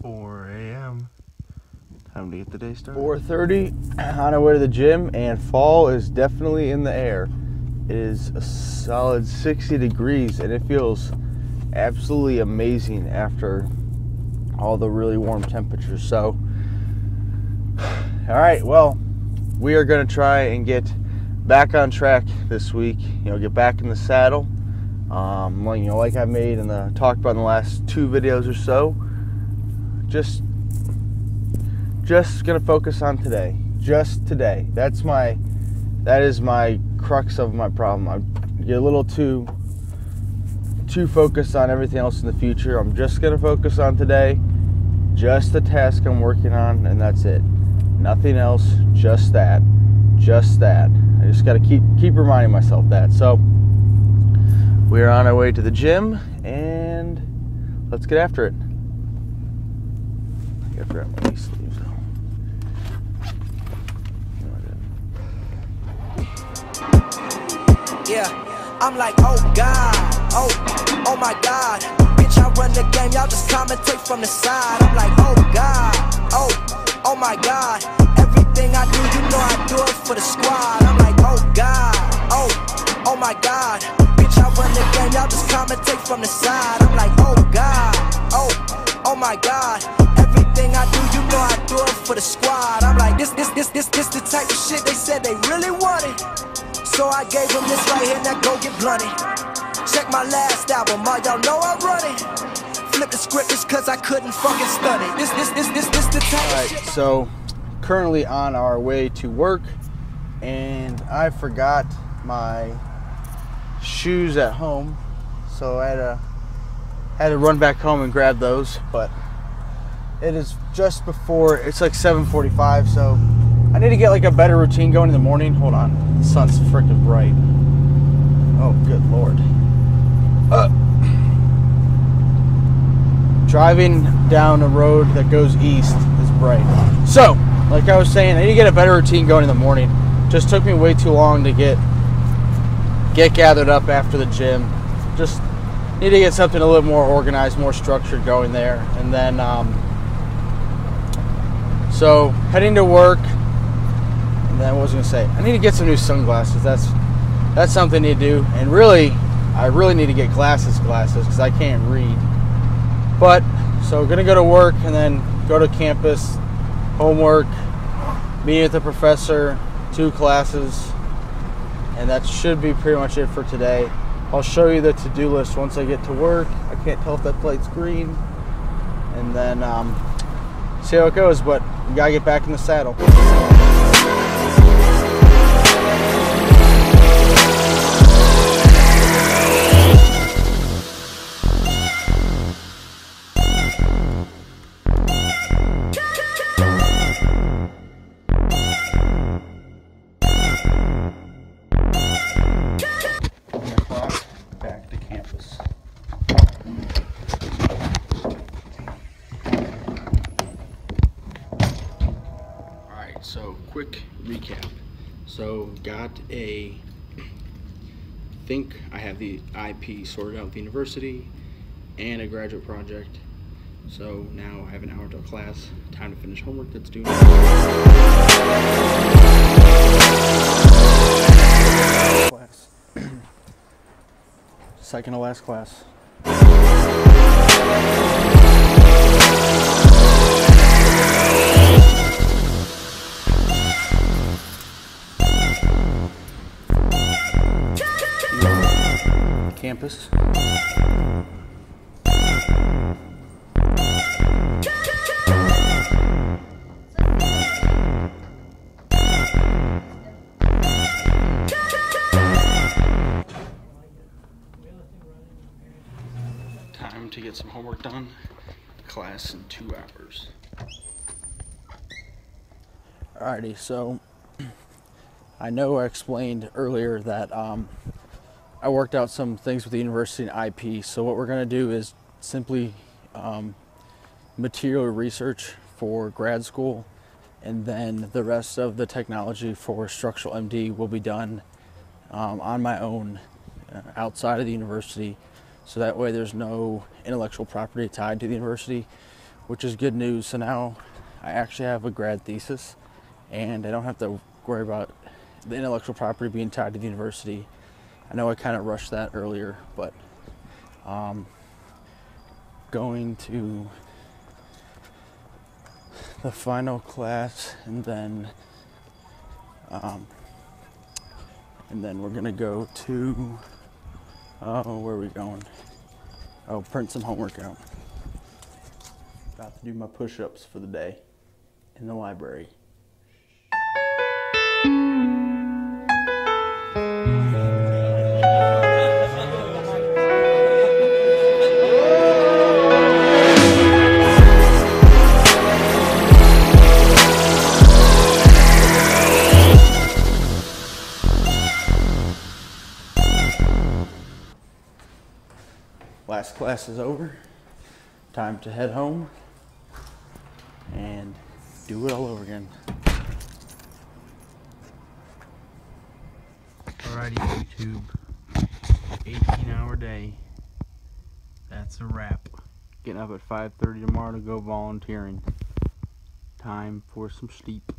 4 a.m. Time to get the day started. 4:30 on our way to the gym, and fall is definitely in the air. It is a solid 60 degrees, and it feels absolutely amazing after all the really warm temperatures. So, all right, well, we are going to try and get back on track this week. You know, get back in the saddle. Um, like, you know, like I made and the talked about in the last two videos or so. Just, just gonna focus on today. Just today. That's my, that is my crux of my problem. I get a little too, too focused on everything else in the future. I'm just gonna focus on today. Just the task I'm working on, and that's it. Nothing else. Just that. Just that. I just gotta keep keep reminding myself that. So we are on our way to the gym, and let's get after it. I grab my knee sleeves though. Yeah, I'm like, oh God, oh, oh my God. Bitch, I run the game, y'all just commentate from the side. I'm like, oh God, oh, oh my God. Everything I do, you know I do it for the squad. I'm like, oh God, oh, oh my God. Bitch, I run the game, y'all just commentate from the side. I'm like, oh God, oh, oh my God. Everything I do, you know I do it for the squad. I'm like, this, this, this, this, this the type of shit they said they really wanted. So I gave them this right here, now go get blunted. Check my last album, all y'all know I run it. Flip the script just cause I couldn't fucking study. This, this, this, this, this the type All right, so currently on our way to work, and I forgot my shoes at home, so I had to had to run back home and grab those. But it is just before it's like 7:45, so I need to get like a better routine going in the morning. Hold on, the sun's freaking bright. Oh, good lord. Uh, driving down a road that goes east is bright. So, like I was saying, I need to get a better routine going in the morning. Just took me way too long to get get gathered up after the gym. Just need to get something a little more organized, more structured going there, and then um, so heading to work. And then what was I gonna say? I need to get some new sunglasses. That's that's something to do. And really, I really need to get glasses, glasses, because I can't read. But so gonna go to work and then go to campus, homework, meeting with the professor, two classes, and that should be pretty much it for today. I'll show you the to-do list once I get to work. I can't tell if that light's green, and then um, see how it goes. But we gotta get back in the saddle. So quick recap. So got a think I have the IP sorted out with the university and a graduate project. So now I have an hour till class. Time to finish homework that's due. Class. Second to last class. Campus. Time to get some homework done. Class in two hours. Alrighty, so I know I explained earlier that um, I worked out some things with the university and IP. So what we're going to do is simply um, material research for grad school, and then the rest of the technology for structural MD will be done um, on my own uh, outside of the university. So that way there's no intellectual property tied to the university. which is good news. So now I actually have a grad thesis, and I don't have to worry about the intellectual property being tied to the university. I know I kind of rushed that earlier, but um, going to the final class and then um, and then we're gonna go to oh where are we going? Oh print some homework out. About to do my push-ups for the day in the library last class is over time to head home and do it all over again Alrighty, YouTube. 18 hour day. That's a wrap. Getting up at 5:30 tomorrow to go volunteering. Time for some sleep.